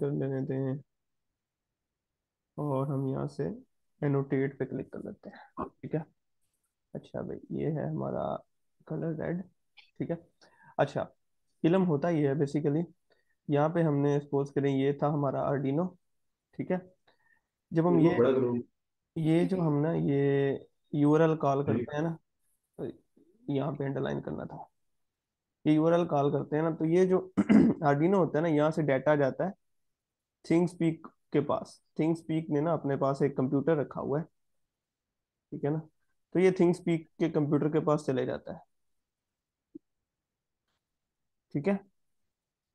कर लेने दें। और हम यहाँ से एनोटेट पे क्लिक कर लेते हैं। ठीक है? अच्छा भाई ये है हमारा कलर रेड ठीक है? अच्छा फ़िल्म होता ये है बेसिकली यहाँ पे हमने सपोज़ करें ये था हमारा आर्डिनो ठीक है? जब हम ये ये जो हम ना ये यूआरएल कॉल करते हैं ना तो यहाँ पे अंडरलाइन करना था। ये यूआरएल कॉल करते हैं ना तो ये जो आर्डिनो होता है ना यहाँ से डाटा जाता है। थिंग स्पीक के पास। थिंग स्पीक ने ना अपने पास एक कंप्यूटर रखा हुआ है। ठीक है ना? तो ये थिंग स्पीक के कंप्यूटर के पास चले जाता है। ठीक है?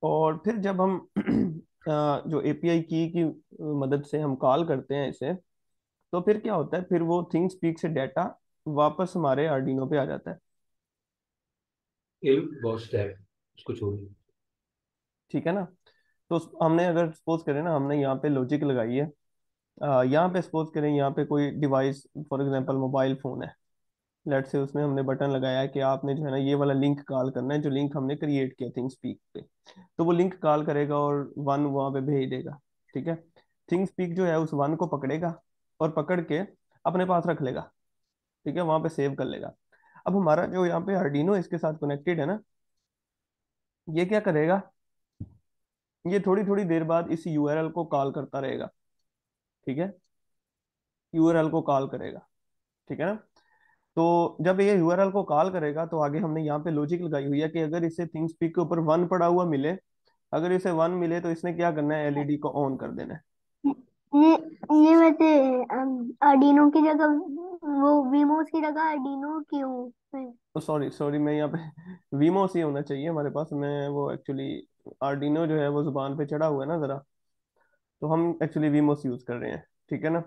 और फिर जब हम जो एपीआई की की मदद से हम कॉल करते हैं इसे तो फिर क्या होता है? फिर वो थिंग स्पीक से डाटा वापस हमारे आर्डिनो पे आ जाता है। ठीक है ना? तो हमने अगर सपोज़ करें ना, हमने यहाँ पे लॉजिक लगाई है। यहाँ पे सपोज़ करें, यहाँ पे कोई device for example mobile phone है। लेट से उसमें हमने बटन लगाया है कि आपने जो है ना, ये वाला लिंक कॉल करना है, जो लिंक हमने क्रिएट किया थिंग स्पीक पे। तो वो लिंक कॉल करेगा और वन वहाँ पे भेज देगा, ठीक है? थिंग स्पीक जो है, उस वन को पकड़ेगा और पकड़ के अपने पास रख लेगा, ठीक है? वहाँ पे सेव कर लेगा। अब हमारा जो यहाँ पे आर्डिनो इसके साथ कनेक्टेड है ना, ये क्या करेगा? ये थोड़ी थोड़ी देर बाद इस यूआरएल को कॉल करता रहेगा। ठीक है? यूआरएल को कॉल करेगा। ठीक है ना? तो जब ये यूआरएल को कॉल करेगा तो आगे हमने यहाँ पे लॉजिक लगाई हुई है कि अगर इसे थिंग स्पीक के ऊपर वन पड़ा हुआ मिले अगर इसे वन मिले तो इसने क्या करना है? एलईडी को ऑन कर देना है। ये ये वैसे आर्डिनो की जगह वो वीमोस की जगह आर्डिनो क्यों सॉरी सॉरी मैं यहाँ पे वीमोस ही होना चाहिए हमारे पास। मैं वो एक्चुअली आर्डिनो जो है वो ज़ुबान पे चढ़ा हुआ है ना जरा। तो हम एक्चुअली वीमोस यूज़ कर रहे हैं, ठीक है ना?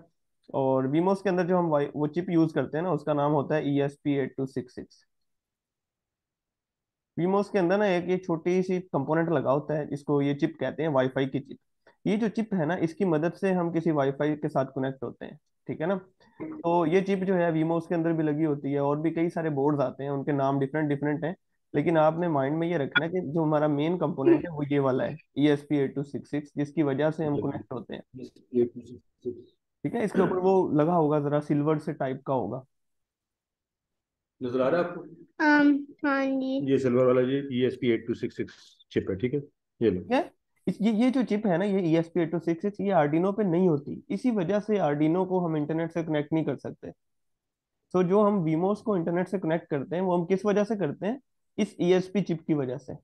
और वीमोस के अंदर जो हम वो चिप यूज़ करते हैं ना, उसका नाम होता है E S P eight two six six Wemos के अंदर ना एक ये छोटी सी कंपोनेंट लगा होता है, जिसको ये चिप कहते हैं वाईफाई की चिप ये जो चिप है ना, इसकी मदद से हम किसी वाईफाई के साथ कनेक्ट होते हैं, ठीक है ना? तो ये चिप जो है वीमोस के अंदर भी लगी होती है, और भी कई सारे बोर्ड्स आते हैं, उनके नाम डिफरेंट डिफरेंट हैं। लेकिन आपने माइंड में ये रखना है कि जो हमारा मेन कंपोनेंट है वो ये वाला है E S P eight two six six जिसकी वजह से हम कनेक्ट होते हैं। ठीक है? इसके ऊपर वो लगा होगा जरा सिल्वर से टाइप का होगा। नज़र आ रहा है आपको? हाँ जी। ये सिल्वर वाला ये E S P eight two six six chip है ठीक है? ये लो। ये ये जो चिप है ना ये E S P eight two six six ये आर्डिनो पे नहीं होती। इसी वजह से आर्डिनो को हम इंटरनेट से कनेक्ट नहीं कर सकते। तो जो हम वीमोस को इंटरनेट से कनेक्ट करते हैं वो हम किस वजह से करते हैं? इस ईएसपी चिप की वजह से।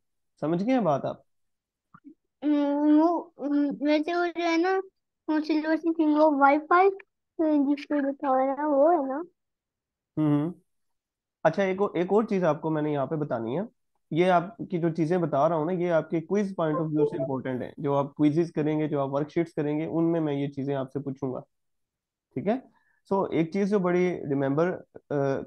समझ गए बात आप? वैसे वो जो है ना वो सिल्वर सी थिंग वो वाईफाई जिस पे लिखा हुआ है ना वो है ना? हम्म अच्छा एक और एक और चीज़ आपको मैंने यहाँ पे बतानी है। ये आपकी जो चीज़ें बता रहा हूँ ना ये आपके क्विज पॉइंट ऑफ़ व्यू से इम्पोर्टेंट है। जो आप क्विजेस करेंगे जो आप वर्कशीट्स करेंगे उनमें मैं ये चीज़ें आपसे पूछूँगा। ठीक है? सो so, एक चीज़ जो बड़ी रिमेम्बर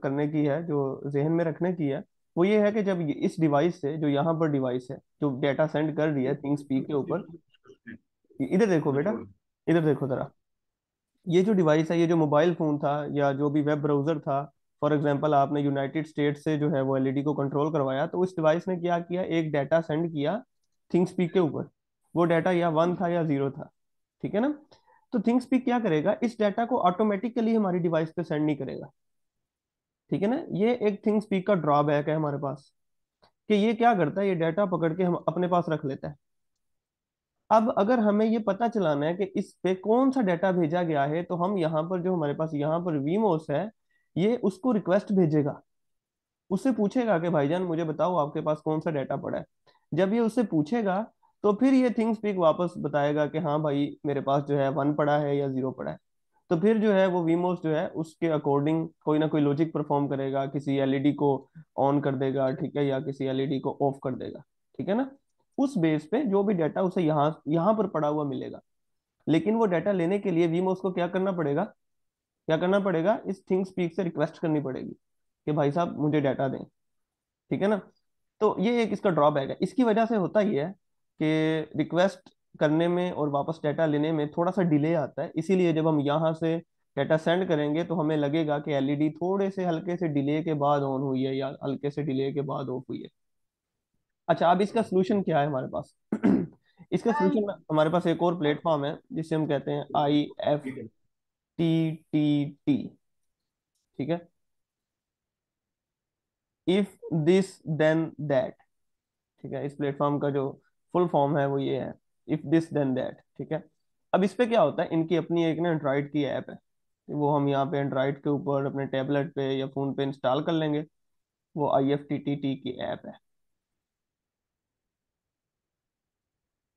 करने की है जो जहन में रखने की है वो ये है कि जब इस डिवाइस से जो यहाँ पर डिवाइस है जो डेटा सेंड कर रही है थिंग स्पीक के ऊपर इधर देखो बेटा इधर देखो जरा। ये जो डिवाइस है ये जो मोबाइल फ़ोन था या जो भी वेब ब्राउज़र था फॉर एग्ज़ाम्पल आपने यूनाइटेड स्टेट से जो है वो एलईडी को कंट्रोल करवाया तो उस डिवाइस ने क्या किया? एक डाटा सेंड किया थिंग स्पीक के ऊपर। वो डाटा या वन था या ज़ीरो था ठीक है ना? तो थिंग स्पीक क्या करेगा? इस डाटा को ऑटोमेटिकली हमारी डिवाइस पे सेंड नहीं करेगा। ठीक है ना? ये एक थिंग स्पीक का ड्रॉबैक है हमारे पास, कि ये क्या करता है? ये डाटा पकड़ के हम अपने पास रख लेता है। अब अगर हमें ये पता चलाना है कि इस पे कौन सा डाटा भेजा गया है तो हम यहाँ पर जो हमारे पास यहाँ पर वीमोस है, ये उसको रिक्वेस्ट भेजेगा। उससे पूछेगा कि भाईजान, मुझे बताओ आपके पास कौन सा डाटा पड़ा है। जब ये उससे पूछेगा तो फिर ये थिंग स्पीक वापस बताएगा कि हाँ भाई, मेरे पास जो है वन पड़ा है या ज़ीरो पड़ा है। तो फिर जो है वो वीमोस जो है उसके अकॉर्डिंग कोई ना कोई लॉजिक परफॉर्म करेगा, किसी एलईडी को ऑन कर देगा, ठीक है, या किसी एलईडी को ऑफ़ कर देगा, ठीक है ना? उस बेस पे जो भी डाटा उसे यहाँ यहाँ पर पड़ा हुआ मिलेगा। लेकिन वो डाटा लेने के लिए वीमोस को क्या करना पड़ेगा? क्या करना पड़ेगा? इस थिंग स्पीक से रिक्वेस्ट करनी पड़ेगी कि भाई साहब मुझे डाटा दें, ठीक है ना? तो ये एक इसका ड्रॉबैक है। इसकी वजह से होता ही है कि रिक्वेस्ट करने में और वापस डाटा लेने में थोड़ा सा डिले आता है। इसीलिए जब हम यहाँ से डाटा सेंड करेंगे तो हमें लगेगा कि एलईडी थोड़े से हल्के से डिले के बाद ऑन हुई है या हल्के से डिले के बाद ऑफ़ हुई है। अच्छा अब इसका सोल्यूशन क्या है हमारे पास? इसका सोल्यूशन हमारे पास एक और प्लेटफॉर्म है जिसे हम कहते हैं I F T T T ठीक है? इफ़ दिस देन दैट ठीक है? इस प्लेटफॉर्म का जो फुल फॉर्म है वो ये है। इफ़ दिस देन दैट ठीक है? अब इस पे क्या होता है? इनकी अपनी एक ना एंड्रॉइड की ऐप है। वो हम यहाँ पे एंड्रॉइड के ऊपर अपने टेबलेट पे या फ़ोन पे इंस्टॉल कर लेंगे। वो I F T T T की ऐप है।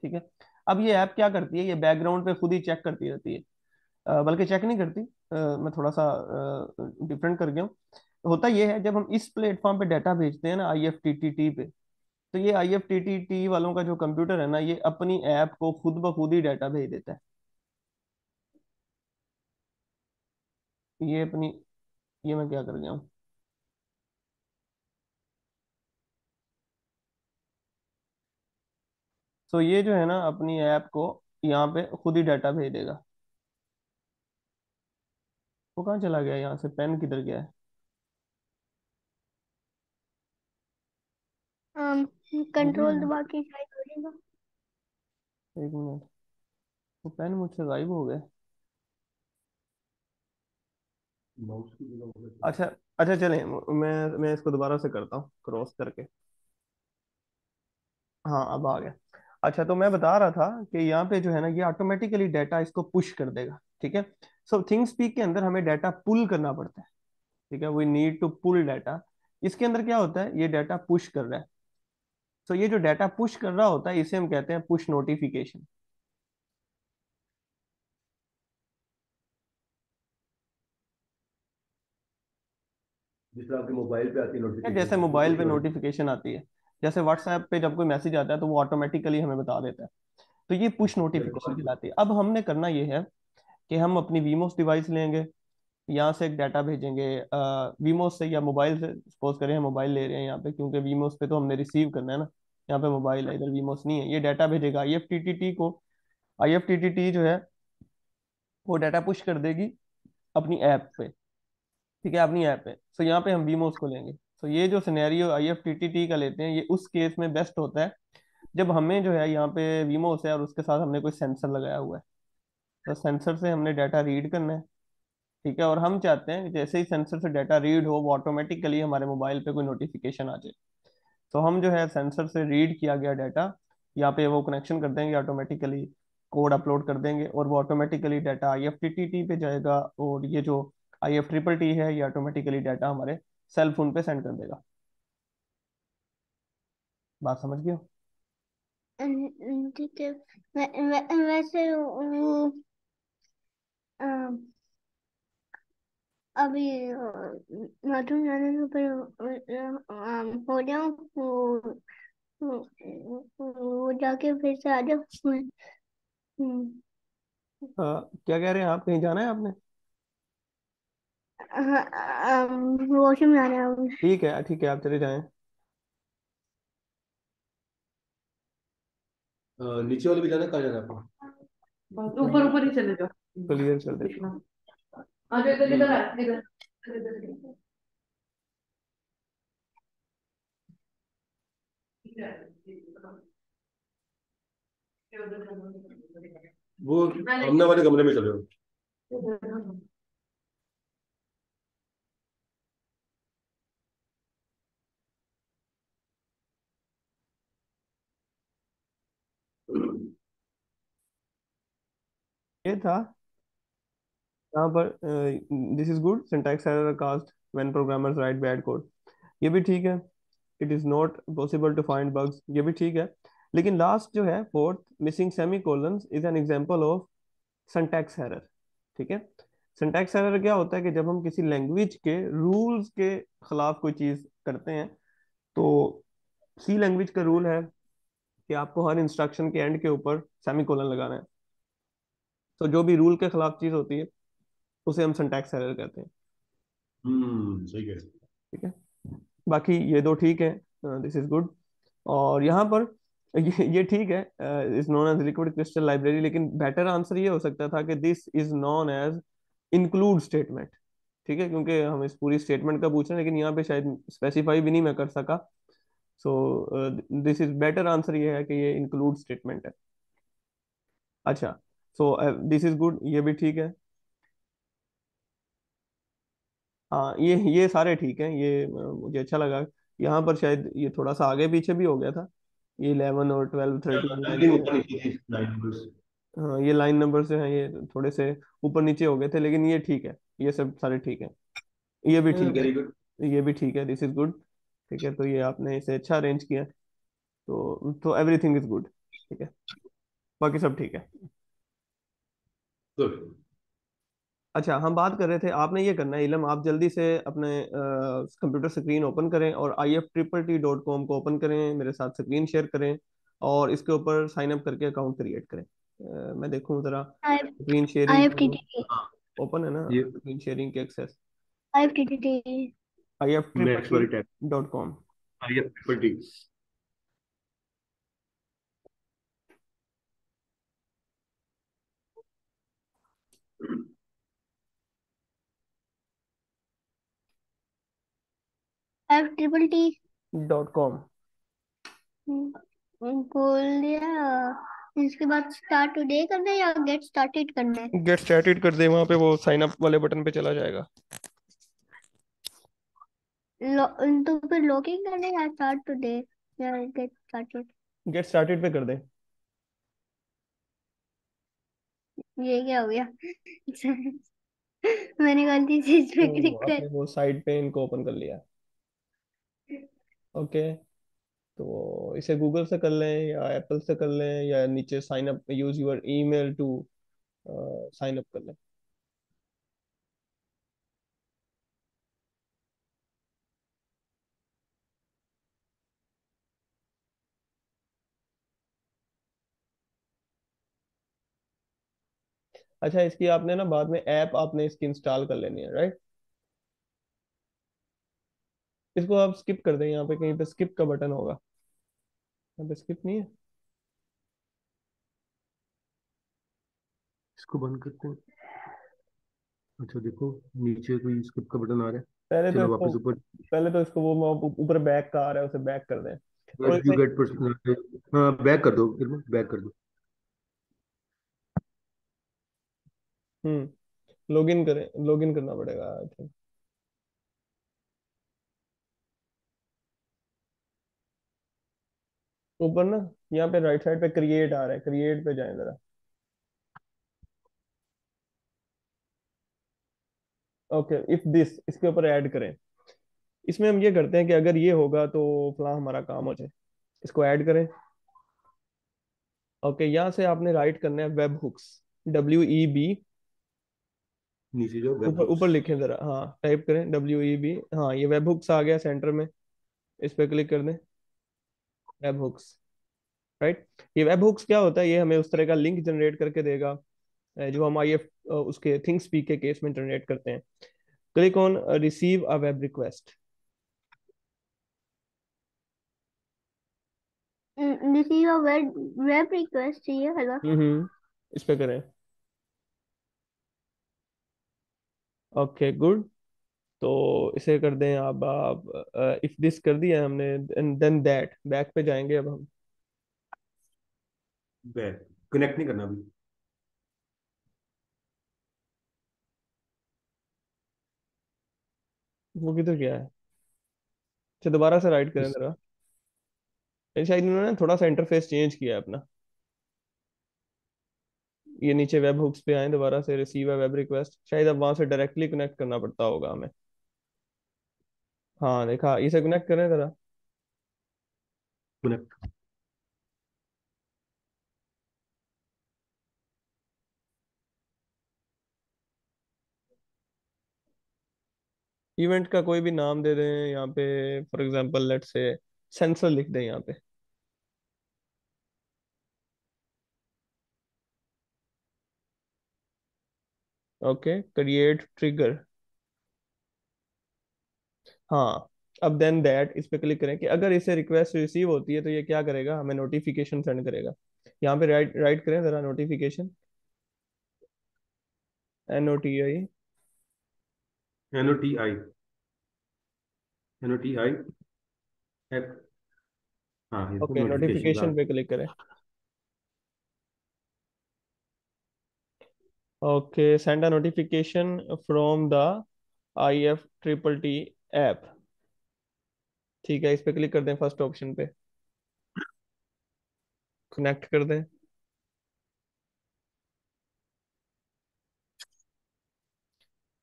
ठीक है? अब ये ऐप क्या करती है? ये बैकग्राउंड पे खुद ही चेक करती रहती है। बल्कि चेक नहीं करती। अ, मैं थोड़ा सा डिफरेंट कर गया हूँ। होता ये है जब हम इस प्लेटफॉर्म पे डाटा भेजते हैं ना I F T T T पे तो ये I F T T T वालों का जो कंप्यूटर है ना, ये अपनी ऐप को खुद ब खुद ही डाटा भेज देता है। ये अपनी, ये मैं क्या कर गया हूँ? तो ये जो है ना, अपनी ऐप को यहाँ पे खुद ही डाटा भेज देगा वो कहाँ चला गया? यहाँ से पेन किधर गया है? कंट्रोल दबा के शायद हो जाएगा एक मिनट। वो पेन मुझसे गायब हो गया। माउस की जगह होगा तो- अच्छा अच्छा चलें मैं मैं इसको दोबारा से करता हूँ क्रॉस करके। हाँ अब आ गया। अच्छा तो मैं बता रहा था कि यहाँ पे जो है ना ये ऑटोमेटिकली डाटा इसको पुश कर देगा ठीक है? सो थिंग्स स्पीक के अंदर हमें डाटा पुल करना पड़ता है ठीक है? We need to pull data इसके अंदर क्या होता है? ये डाटा पुश कर रहा है। सो ये जो डाटा पुश कर रहा होता है इसे हम कहते हैं पुश नोटिफिकेशन आपके मोबाइल पे आती है नोटिफिकेशन जैसे मोबाइल पे नोटिफिकेशन आती है जैसे व्हाट्सएप पे जब कोई मैसेज आता है तो वो ऑटोमेटिकली हमें बता देता है। तो ये पुश नोटिफिकेशन कहलाती है। अब हमने करना ये है कि हम अपनी वीमोस डिवाइस लेंगे यहाँ से एक डाटा भेजेंगे। वीमोस से या मोबाइल से सपोज़ करें हम मोबाइल ले रहे हैं यहाँ पे क्योंकि वीमोस पे तो हमने रिसीव करना है ना। यहाँ पे मोबाइल है, इधर वीमोस नहीं है, ये डाटा भेजेगा I F T T T को I F T T T जो है, वो डाटा पुश कर देगी अपनी ऐप पे, ठीक है, अपनी ऐप पे। सो यहाँ पे हम वीमोस को लेंगे। सो ये जो scenario I F T T T का लेते हैं, ये उस केस में बेस्ट होता है, जब हमें जो है यहाँ पे वीमोस है और उसके साथ हमने कोई सेंसर लगाया हुआ है। तो सेंसर से हमने डाटा रीड करना है, ठीक है, और हम चाहते हैं जैसे ही सेंसर से डाटा रीड हो, वो ऑटोमेटिकली हमारे मोबाइल पे कोई नोटिफिकेशन आ जाए। तो हम जो है सेंसर से रीड किया गया डाटा यहाँ पे वो कनेक्शन कर देंगे ऑटोमेटिकली कोड अपलोड कर देंगे और वो automatically data I F T T T पे जाएगा और ये जो आई एफ़ ट्रिपल टी है ये ऑटोमेटिकली डाटा हमारे सेल फ़ोन पे सेंड कर देगा बात समझ गए हो ठीक है वैसे वो अभी बाथरूम जाने से पर हो जाऊँ वो वो जाके फिर से आ जाओ हम्म, हाँ, क्या कह रहे हैं आप कहीं जाना है आपने वॉशरूम जाना है। ठीक है ठीक है आप चले जाएँ नीचे वाले भी जाना कहाँ जाना है आपको ऊपर ऊपर ही चले जाओ क्लियर कर दे इधर इधर इधर वो सामने वाले कमरे में चले ये था। यहाँ पर this is good syntax error cost when programmers write bad code ये भी ठीक है। It is not possible to find bugs ये भी ठीक है। लेकिन लास्ट जो है fourth missing semicolons is an example of syntax error ठीक है? सिंटैक्स एरर क्या होता है कि जब हम किसी लैंग्वेज के रूल्स के खिलाफ कोई चीज़ करते हैं तो सी लैंग्वेज का रूल है कि आपको हर इंस्ट्रक्शन के एंड के ऊपर सेमी कोलन लगाना है। तो जो भी रूल के खिलाफ चीज़ होती है उसे हम सिंटैक्स एरर कहते हैं। हम्म सही कह ठीक है? बाकी ये दो ठीक है दिस इज़ गुड और यहाँ पर ये ये ठीक है is known as liquid crystal library लेकिन बेटर आंसर ये हो सकता था कि this is known as include statement ठीक है? क्योंकि हम इस पूरी स्टेटमेंट का पूछ रहे हैं लेकिन यहाँ पे शायद स्पेसिफाई भी नहीं मैं कर सका। So this is better answer ये है कि ये इंक्लूड स्टेटमेंट है। अच्छा सो दिस इज़ गुड ये भी ठीक है। हाँ ये ये सारे ठीक हैं ये अ, मुझे अच्छा लगा। यहाँ पर शायद ये थोड़ा सा आगे पीछे भी हो गया था। ये इलेवन और ट्वेल्व थर्टीन लाइटिंग ऊपर नीचे थी लाइन नंबर्स हाँ ये लाइन नंबर से हैं ये थोड़े से ऊपर नीचे हो गए थे लेकिन ये ठीक है ये सब सारे ठीक है। ये भी ठीक वेरी है ये भी ठीक है दिस इज़ गुड ठीक है तो ये आपने इसे अच्छा अरेंज किया। तो तो एवरीथिंग इज़ गुड ठीक है। बाकी सब ठीक है। गुड अच्छा हम बात कर रहे थे आपने ये करना है इलम आप जल्दी से अपने कंप्यूटर स्क्रीन ओपन करें और I F triple T dot com को ओपन करें मेरे साथ स्क्रीन शेयर करें और इसके ऊपर साइन अप करके अकाउंट क्रिएट करें। अ, मैं देखूँ जरा स्क्रीन शेयरिंग ओपन है ना ये स्क्रीन शेयरिंग के access. have TTT. I F triple tab dot com I F triple T Have triple T. Dot com खोल दिया। इसके बाद स्टार्ट टुडे करना है या गेट स्टार्टेड करना है? गेट स्टार्टेड कर दे वहाँ पे वो साइन अप वाले बटन पे चला जाएगा। लो, तो फिर लॉगिन करना है या स्टार्ट टुडे या गेट स्टार्टेड गेट स्टार्टेड पे कर दे। ये क्या हो गया? मैंने गलती से इस पे क्लिक कर वो साइड पे इनको ओपन कर लिया। ओके। तो इसे गूगल से कर लें या एप्पल से कर लें या नीचे sign up use your email to sign up कर लें। अच्छा इसकी आपने ना बाद में ऐप आपने इसकी इंस्टॉल कर लेनी है राइट इसको आप स्किप कर दें यहाँ पे कहीं पे स्किप का बटन होगा। यहाँ पे स्किप नहीं है। इसको बंद करते हैं। अच्छा देखो नीचे कोई स्किप का बटन आ रहा है। पहले तो वापस ऊपर। पहले तो इसको वो ऊपर बैक का आ रहा है उसे बैक कर दें। और यू इसे गेट पर्सनल हाँ बैक कर दो फिर बैक कर दो। हम्म लॉगिन करें लॉगिन करना पड़ेगा आई थिंक ऊपर ना यहाँ पे राइट साइड पे क्रिएट आ रहा है क्रिएट पे जाए जरा। ओके इफ़ दिस इसके ऊपर ऐड करें। इसमें हम ये करते हैं कि अगर ये होगा तो फला हमारा काम हो जाए। इसको ऐड करें। ओके okay, यहाँ से आपने राइट करना है webhooks W E B नीचे जो ऊपर ऊपर लिखें जरा। हाँ टाइप करें डब्ल्यू ई बी हाँ ये वेब हुक्स आ गया सेंटर में। इस पे क्लिक कर दें। वेब हुक्स राइट ये वेब हुक्स क्या होता है? ये हमें उस तरह का लिंक जनरेट करके देगा जो हम आई एफ़ उसके थिंग स्पीक के केस में जनरेट करते हैं। Click on receive a web request receive a web web request चाहिए हेलो हम्म इस पे करें। ओके गुड तो इसे कर दें अब आप इफ़ दिस कर दिया हमने देन दैट बैक पे जाएँगे अब हम। बैक कनेक्ट नहीं करना अभी। वो किधर गया है? अच्छा दोबारा से राइट करें जरा। शायद इन्होंने थोड़ा सा इंटरफेस चेंज किया है अपना। ये नीचे वेब हुक्स पे आए दोबारा से रिसीव है वेब रिक्वेस्ट शायद अब वहाँ से डायरेक्टली कनेक्ट करना पड़ता होगा हमें। हाँ देखा इसे कनेक्ट करें जरा कनेक्ट इवेंट का कोई भी नाम दे दें यहाँ पे for example let say sensor लिख दें यहाँ पे। ओके क्रिएट ट्रिगर हाँ अब देन दैट इस पे क्लिक करें कि अगर इसे रिक्वेस्ट रिसीव होती है तो ये क्या करेगा? हमें नोटिफिकेशन सेंड करेगा। यहाँ पे राइट राइट करें जरा notification N O T I N O T I N O T I हाँ ओके नोटिफिकेशन नोटिफिकेशन पे क्लिक करें। Okay send a notification from the I F triple T app. ठीक है, इस पे क्लिक कर दें फ़र्स्ट ऑप्शन पे। कनेक्ट कर दें।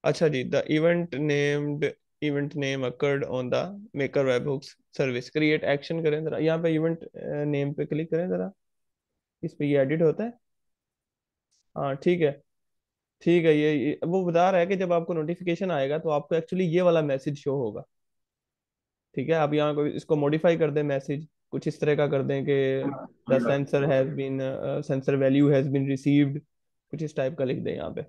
अच्छा जी the event named event name occurred on the maker web webhooks service create action करें जरा। यहाँ पे इवेंट नेम पे क्लिक करें जरा। इस पे ये एडिट होता है। हाँ ठीक है। ठीक है ये, ये वो बता रहा है कि जब आपको नोटिफिकेशन आएगा तो आपको एक्चुअली ये वाला मैसेज शो होगा। ठीक है आप यहाँ को इसको मॉडिफाई कर दें मैसेज कुछ इस तरह का कर दें कि the sensor has been sensor value has been received कुछ इस टाइप का लिख दें यहाँ पे।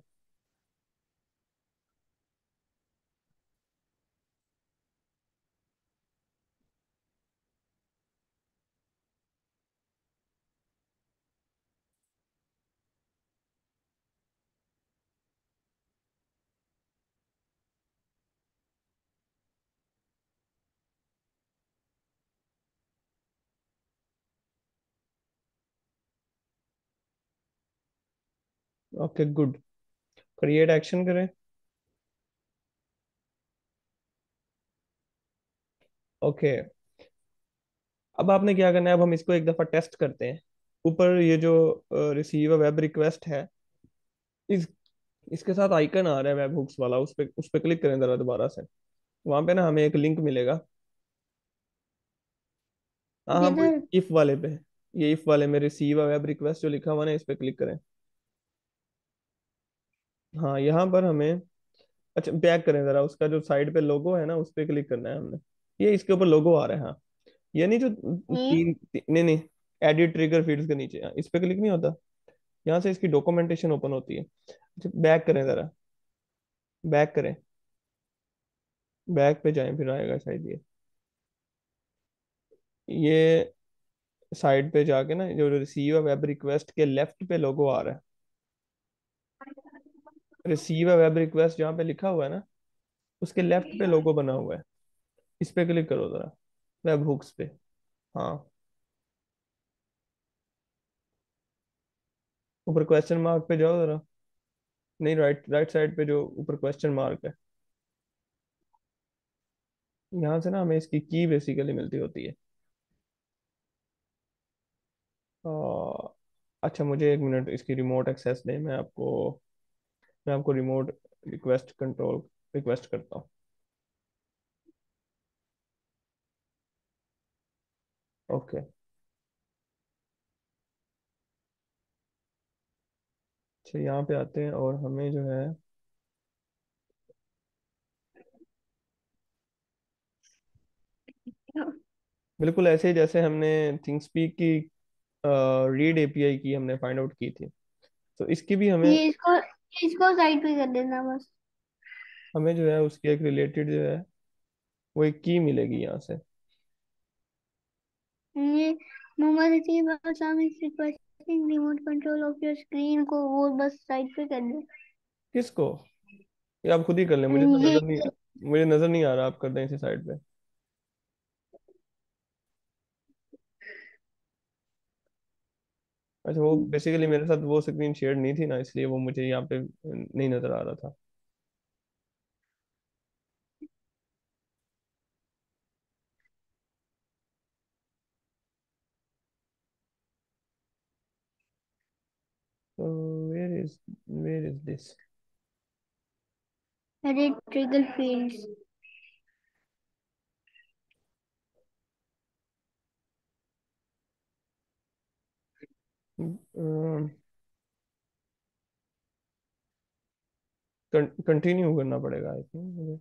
ओके गुड क्रिएट एक्शन करें। Okay okay. अब आपने क्या करना है? अब हम इसको एक दफ़ा टेस्ट करते हैं। ऊपर ये जो रिसीव वेब रिक्वेस्ट है इस इसके साथ आइकन आ रहा है वेब हुक्स वाला। उस पर उस पर क्लिक करें जरा दोबारा से। वहाँ पे ना हमें एक लिंक मिलेगा। हाँ हम इफ़ वाले पे ये इफ़ वाले में रिसीव वेब रिक्वेस्ट जो लिखा हुआ ना इस पे क्लिक करें। हाँ यहाँ पर हमें अच्छा बैक करें जरा उसका जो साइड पे लोगो है ना उस पे क्लिक करना है हमने। ये इसके ऊपर लोगो आ रहा है हाँ। ये नहीं जो ये तीन नहीं नहीं एडिट ट्रिगर फील्ड्स के नीचे हाँ, इस पे क्लिक नहीं होता। यहाँ से इसकी डॉक्यूमेंटेशन ओपन होती है। अच्छा बैक करें जरा। बैक करें। बैक पे जाएँ फिर आएगा शायद ये। ये साइड पे जाके ना जो रिसीव वेब रिक्वेस्ट के लेफ़्ट पे लोगो आ रहा है। रिसीव वेब रिक्वेस्ट जहाँ पे लिखा हुआ है ना उसके लेफ़्ट पे लोगो बना हुआ है। इस पे क्लिक करो जरा वेब हुक्स पे। हाँ। ऊपर क्वेश्चन मार्क पे जाओ जरा। नहीं राइट राइट साइड पे जो ऊपर क्वेश्चन मार्क है। यहाँ से ना हमें इसकी की बेसिकली मिलती होती है। आ, अच्छा मुझे एक मिनट इसकी रिमोट एक्सेस दें मैं आपको मैं आपको रिमोट रिक्वेस्ट कंट्रोल रिक्वेस्ट करता हूँ। ओके अच्छा यहाँ पे आते हैं और हमें जो है बिल्कुल ऐसे ही जैसे हमने थिंग स्पीक की रीड एपीआई की हमने फाइंड आउट की थी। तो इसकी भी हमें ये इसको इसको साइड पे कर देना बस। हमें जो है उसकी एक रिलेटेड जो है वो एक की मिलेगी यहाँ से। ये Mohammad Ateeb Assam is requesting remote control of your screen को वो बस साइड पे कर दे। किसको? ये आप खुद ही कर लें मुझे तो नज़र नहीं मुझे नज़र नहीं आ रहा आप कर दें इसी साइड पे। अच्छा वो बेसिकली मेरे साथ वो स्क्रीन शेयर नहीं थी ना, इसलिए वो मुझे यहाँ पे नहीं नज़र आ रहा था where is where is this? edit trigger fields continue करना पड़ेगा आई थिंक मुझे।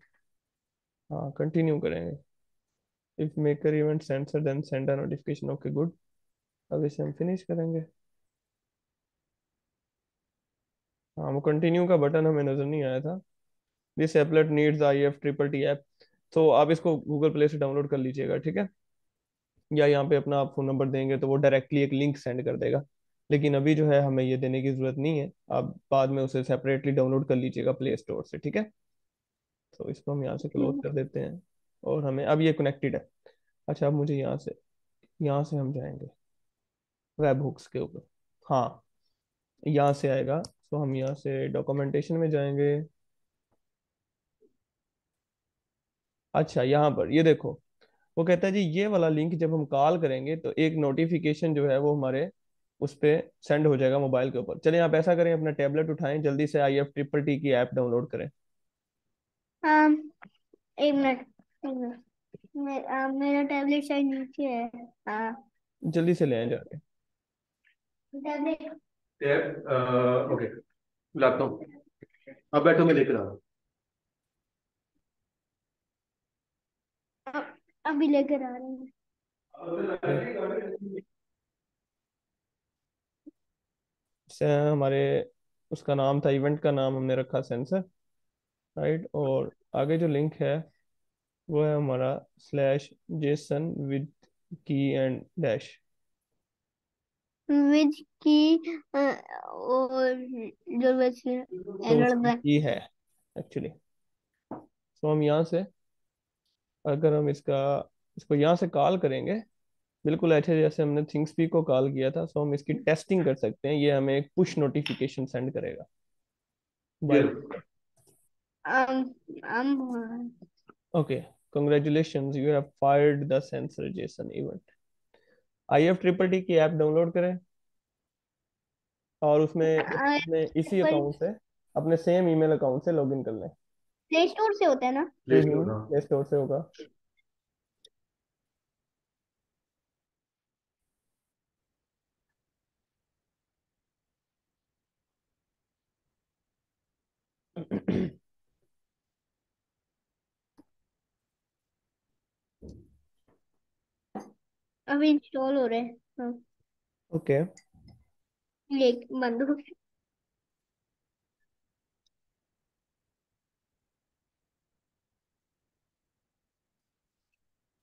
हाँ कंटिन्यू करेंगे। If maker event sensor then send a notification okay good अब इसे हम फिनिश करेंगे। हाँ वो कंटिन्यू का बटन हमें नज़र नहीं आया था। This applet needs I F triple T app तो आप इसको गूगल प्ले से डाउनलोड कर लीजिएगा, ठीक है? या यहाँ पे अपना आप फ़ोन नंबर देंगे तो वो डायरेक्टली एक लिंक सेंड कर देगा। लेकिन अभी जो है हमें ये देने की ज़रूरत नहीं है। आप बाद में उसे सेपरेटली डाउनलोड कर लीजिएगा प्ले स्टोर से ठीक है? तो इसको हम यहाँ से क्लोज कर देते हैं और हमें अब ये कनेक्टेड है। अच्छा अब मुझे यहाँ से यहाँ से हम जाएँगे वेब हुक्स के ऊपर। हाँ यहाँ से आएगा। तो हम यहाँ से डॉक्यूमेंटेशन में जाएँगे। अच्छा यहाँ पर ये देखो वो कहता है जी ये वाला लिंक जब हम कॉल करेंगे तो एक नोटिफिकेशन जो है वो हमारे उस पे सेंड हो जाएगा मोबाइल के ऊपर। चलिए आप ऐसा करें अपना टैबलेट उठाएँ जल्दी से आई एफ़ ट्रिपल टी की ऐप डाउनलोड करें। Um, एक मिनट मे, मेरा टैबलेट शायद नीचे है। हाँ जल्दी से ले आए जाके। टैबलेट ओके लाता हूँ अब बैठो मैं लेकर आ रहा हूँ। अभी लेकर आ रही हूँ से हमारे उसका नाम था इवेंट का नाम हमने रखा सेंसर राइट और आगे जो लिंक है वो है हमारा slash json with key and dash with key और जो वैसे तो एरर की है एक्चुअली तो हम यहाँ से अगर हम इसका इसको यहाँ से कॉल करेंगे बिल्कुल ऐसे जैसे हमने थिंग स्पीक को कॉल किया था सो हम इसकी टेस्टिंग कर सकते हैं ये हमें एक पुश नोटिफिकेशन सेंड करेगा। लो। um, um, okay congratulations you have fired the sensor json event IF triple T की ऐप डाउनलोड करें। और उसमें अपने इसी अकाउंट से अपने सेम ईमेल अकाउंट से लॉगिन कर लें। प्ले स्टोर से होता है ना? प्ले स्टोर हाँ। प्ले स्टोर से होगा। अभी इंस्टॉल हो रहे हैं हाँ, ओके। ये बंद हो गया।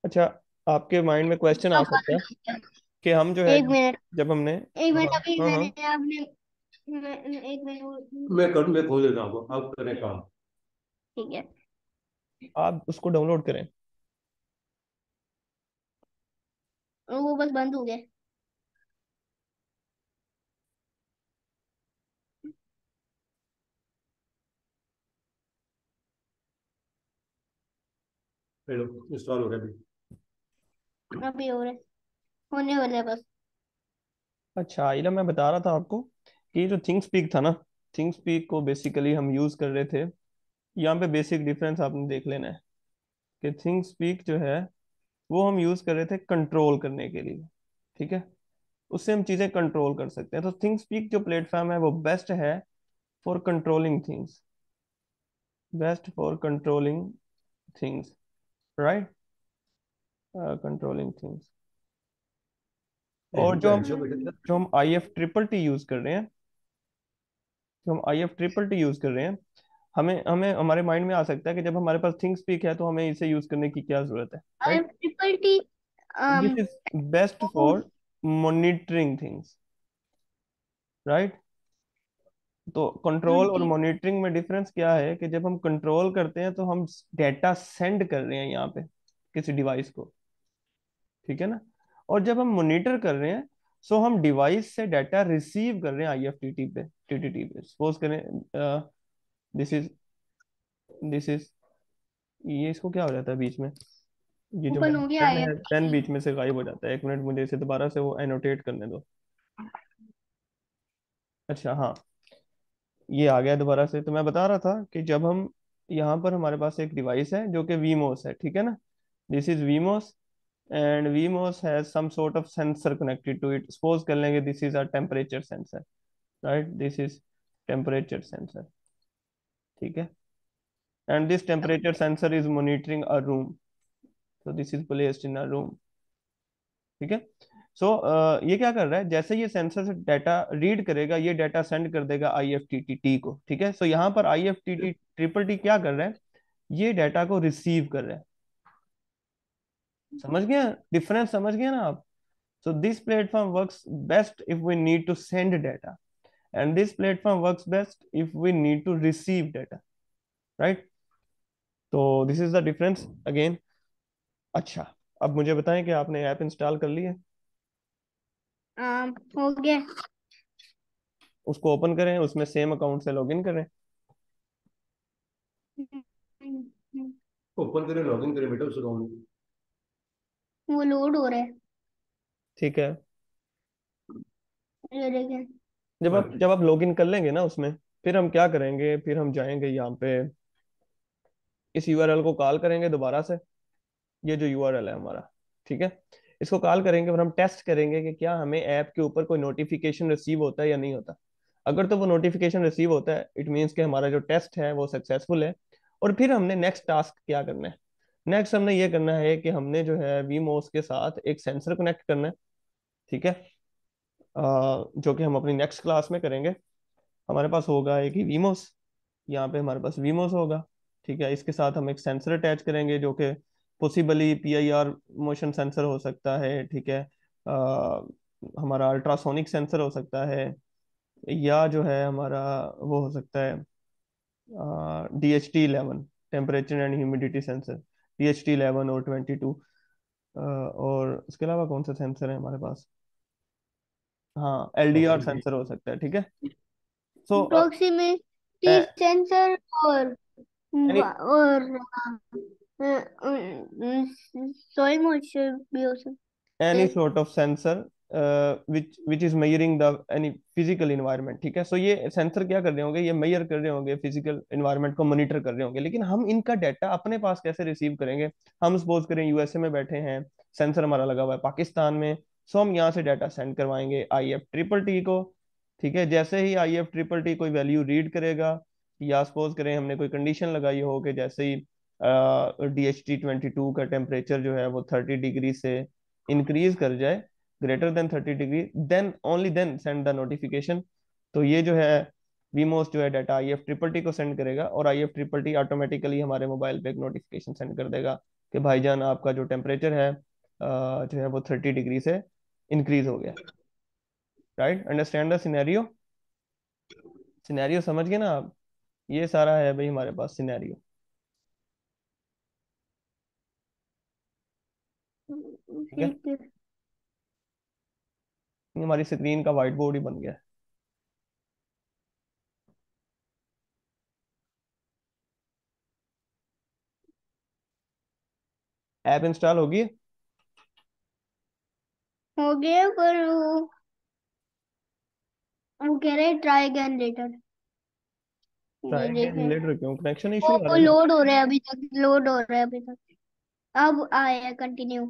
अच्छा आपके माइंड में क्वेश्चन आ सकता है कि हम जो है एक मिनट। जब हमने एक मिनट अभी हाँ, हाँ। मैंने आपने मैं, एक मिनट मैं कर मैं खोल देता हूँ आप करें काम ठीक है। आप उसको डाउनलोड करें। वो बस बंद हो गया। हेलो इंस्टॉल हो गया अभी। अभी हो रहा है होने वाला है बस। अच्छा इला मैं बता रहा था आपको कि ये जो थिंग स्पीक था ना थिंग स्पीक को बेसिकली हम यूज़ कर रहे थे। यहाँ पे बेसिक डिफरेंस आपने देख लेना है कि थिंग स्पीक जो है वो हम यूज़ कर रहे थे कंट्रोल करने के लिए ठीक है? उससे हम चीज़ें कंट्रोल कर सकते हैं। तो थिंग स्पीक जो प्लेटफॉर्म है वो बेस्ट है for controlling things best for controlling things right controlling things और जो हम जो हम I F triple T use कर रहे हैं जो हम I F triple T use कर रहे हैं हमें हमें हमारे माइंड में आ सकता है कि जब हमारे पास थिंग स्पीक है तो हमें इसे यूज़ करने की क्या ज़रूरत है this is best for monitoring things right तो कंट्रोल और मॉनिटरिंग में डिफरेंस क्या है कि जब हम कंट्रोल करते हैं तो हम डेटा सेंड कर रहे हैं यहाँ पे किसी डिवाइस को ठीक है ना? और जब हम मॉनिटर कर रहे हैं सो हम डिवाइस से डाटा रिसीव कर रहे हैं आईएफटीटी पे टीटीटी पे। सपोज़ करें दिस इज़ दिस इज़ ये इसको क्या हो जाता है बीच में? ये जो Open हो गया है पेन बीच में से गायब हो जाता है। एक मिनट मुझे इसे दोबारा से वो एनोटेट करने दो। अच्छा हाँ। ये आ गया दोबारा से। तो मैं बता रहा था कि जब हम यहाँ पर हमारे पास एक डिवाइस है जो कि वीमोस है ठीक है ना? This is Wemos and Wemos has some sort of sensor connected to it suppose कर लेंगे this is a temperature sensor right this is temperature sensor ठीक है? And this temperature sensor is monitoring a room so this is placed in a room. ठीक है? So so, uh, ये क्या कर रहा है? जैसे ये सेंसर से डाटा रीड करेगा ये डाटा सेंड कर देगा IFTTT को ठीक है? सो so, यहाँ पर IFTT ट्रिपल टी क्या कर रहा है? ये डाटा को रिसीव कर रहा है। समझ गया? डिफरेंस समझ गया ना आप? So this platform works best if we need to send data and this platform works best if we need to receive data right तो this is the difference again अच्छा अब मुझे बताएँ कि आपने ऐप इंस्टॉल कर ली है? Um, हो गया। उसको ओपन करें उसमें सेम अकाउंट से लॉगिन करें। ओपन करें लॉगिन करें बेटा उस अकाउंट वो लोड हो रहा है। ठीक है। ये देखें। जब आप जब आप लॉग इन कर लेंगे ना उसमें फिर हम क्या करेंगे? फिर हम जाएँगे यहाँ पे इस यूआरएल को कॉल करेंगे दोबारा से। ये जो यूआरएल है हमारा ठीक है? इसको कॉल करेंगे और हम टेस्ट करेंगे कि क्या हमें ऐप के ऊपर कोई नोटिफिकेशन रिसीव होता है या नहीं होता। अगर तो वो नोटिफिकेशन रिसीव होता है इट मीन्स कि हमारा जो टेस्ट है वो सक्सेसफुल है। और फिर हमने नेक्स्ट टास्क क्या करना है? नेक्स्ट हमने ये करना है कि हमने जो है वीमोस के साथ एक सेंसर कनेक्ट करना है ठीक है? जो कि हम अपनी नेक्स्ट क्लास में करेंगे। हमारे पास होगा एक ही वीमोस यहाँ पे हमारे पास वीमोस होगा ठीक है? इसके साथ हम एक सेंसर अटैच करेंगे जो कि पॉसिबली पीआईआर मोशन सेंसर हो सकता है ठीक है? अ, हमारा अल्ट्रासोनिक सेंसर हो सकता है या जो है हमारा वो हो सकता है D H T eleven temperature and humidity sensor D H T eleven और ट्वेंटी टू और उसके अलावा कौन सा सेंसर है हमारे पास? हाँ एल डी आर सेंसर हो सकता है ठीक है? सो प्रोक्सीमिटी सेंसर और यानी और सॉइल मॉइस्चर भी हो सकता any है sort of sensor uh, which which is measuring the any physical environment ठीक है? सो so, ये सेंसर क्या कर रहे होंगे? ये मेजर कर रहे होंगे फ़िज़िकल एनवायरनमेंट को मॉनिटर कर रहे होंगे। लेकिन हम इनका डाटा अपने पास कैसे रिसीव करेंगे? हम सपोज़ करें यूएसए में बैठे हैं सेंसर हमारा लगा हुआ है पाकिस्तान में सो हम यहाँ से डाटा सेंड करवाएँगे आई एफ़ ट्रिपल टी को, ठीक है? जैसे ही आई एफ़ ट्रिपल टी कोई वैल्यू रीड करेगा, या सपोज़ करें हमने कोई कंडीशन लगाई हो कि जैसे ही D H T twenty two का टेम्परेचर जो है वो थर्टी डिग्री से इंक्रीज कर जाए greater than thirty degree then only then send the notification तो ये जो है वीमोस जो है data I F triple T को सेंड करेगा और I F triple T automatically हमारे मोबाइल पे एक नोटिफिकेशन सेंड कर देगा कि भाईजान आपका जो टेम्परेचर है जो है वो थर्टी डिग्री से इंक्रीज हो गया। Right understand the scenario scenario समझ गए ना आप? ये सारा है भाई हमारे पास सिनेरियो ठीक है? हमारी स्क्रीन का व्हाइट बोर्ड ही बन गया। ऐप इंस्टॉल होगी? हो गया पर वो वो कह रहे ट्राई अगेन लेटर ये ट्राई अगेन देखें। लेटर क्यों? कनेक्शन इशू आ वो रहा है लोड हो रहा है अभी तक लोड हो रहा है अभी तक। अब आया कंटिन्यू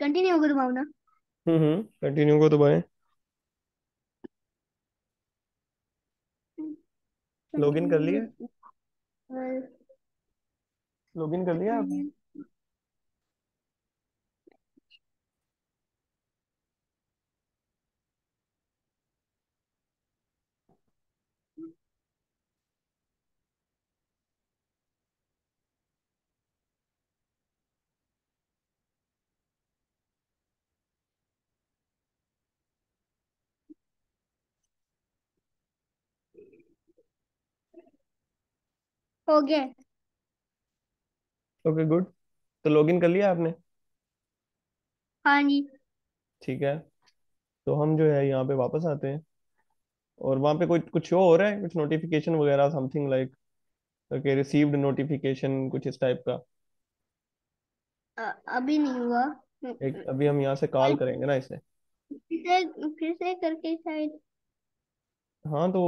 कंटिन्यू को दबाओ ना हम्म हम्म कंटिन्यू को दबाएँ लॉगिन कर लिया लॉगिन कर लिया आपने हो गया। ओके गुड तो लॉगिन कर लिया आपने? हाँ जी। ठीक है। तो हम जो है यहाँ पे वापस आते हैं। और वहाँ पे कोई कुछ शो हो? रहा है कुछ नोटिफिकेशन वगैरह something like okay received notification कुछ इस टाइप का? अ- अभी नहीं हुआ। एक अभी हम यहाँ से कॉल करेंगे ना इसे। फिर से फिर से करके शायद हाँ तो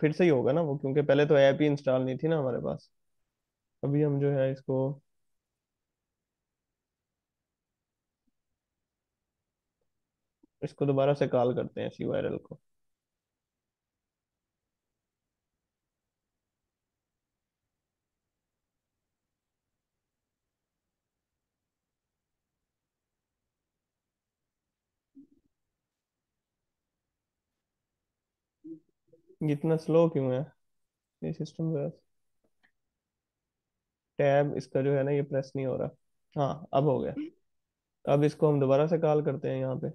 फिर से ही होगा ना वो, क्योंकि पहले तो ऐप ही इंस्टॉल नहीं थी ना हमारे पास। अभी हम जो है इसको इसको दोबारा से कॉल करते हैं सी वायरल को। इतना स्लो क्यों है? ये सिस्टम टैब इसका जो है ना, ये प्रेस नहीं हो रहा। हाँ अब हो गया। अब इसको हम दोबारा से कॉल करते हैं यहाँ पे।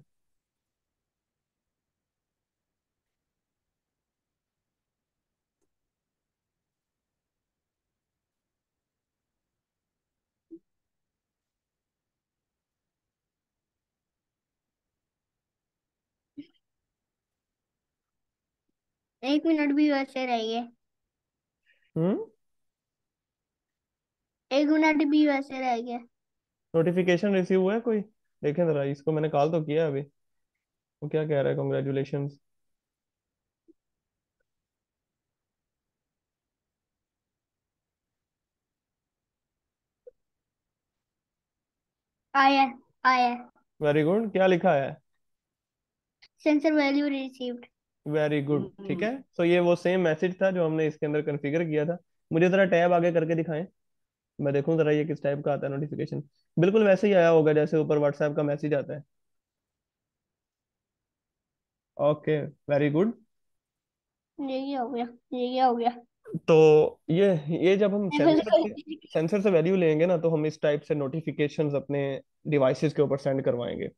एक मिनट भी वैसे रह गए हम्म? एक मिनट भी वैसे रह गए नोटिफिकेशन रिसीव हुआ है कोई? देखें जरा इसको मैंने कॉल तो किया अभी। वो क्या कह रहा है? कॉन्ग्रेचुलेशन आया आया। वेरी गुड क्या लिखा है? Sensor value received very good ठीक है? तो ये वो सेम मैसेज था जो हमने इसके अंदर कॉन्फ़िगर किया था। मुझे जरा टैब आगे करके दिखाएँ। मैं देखूँ जरा ये किस टाइप का आता है नोटिफिकेशन बिल्कुल वैसे ही आया होगा जैसे ऊपर व्हाट्सएप का मैसेज आता है। ओके वेरी गुड ये हो गया ये हो गया। तो ये ये जब हम सेंसर से सेंसर से वैल्यू लेंगे ना तो हम इस टाइप से नोटिफिकेशंस अपने डिवाइसेस के ऊपर सेंड करवाएँगे।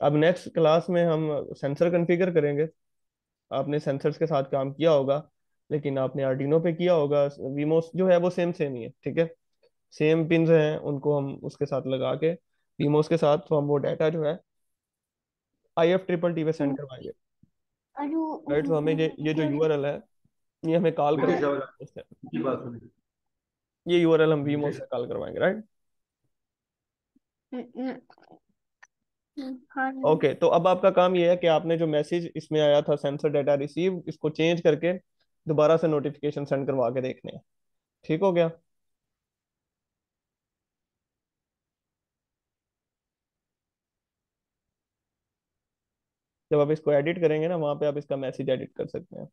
अब नेक्स्ट क्लास में हम सेंसर कॉन्फ़िगर करेंगे। आपने सेंसर्स के साथ काम किया होगा लेकिन आपने आर्डिनो पे किया होगा वीमोस जो है वो सेम सेम ही है ठीक है? सेम पिंस हैं उनको हम उसके साथ लगा के वीमोस के साथ तो हम वो डाटा जो है आई एफ़ ट्रिपल टी पे सेंड करवाएँगे। राइट तो हमें ये ये जो यूआरएल है ये हमें कॉल मुकेश करवाएँगे। रावत की बात ये यूआरएल हम वीमोस से कॉल करवाएँगे राइट हाँ ओके तो अब आपका काम ये है कि आपने जो मैसेज इसमें आया था सेंसर डाटा रिसीव इसको चेंज करके दोबारा से नोटिफिकेशन सेंड करवा के देखने हैं। ठीक हो गया? जब आप इसको एडिट करेंगे ना, वहाँ पे आप इसका मैसेज एडिट कर सकते हैं।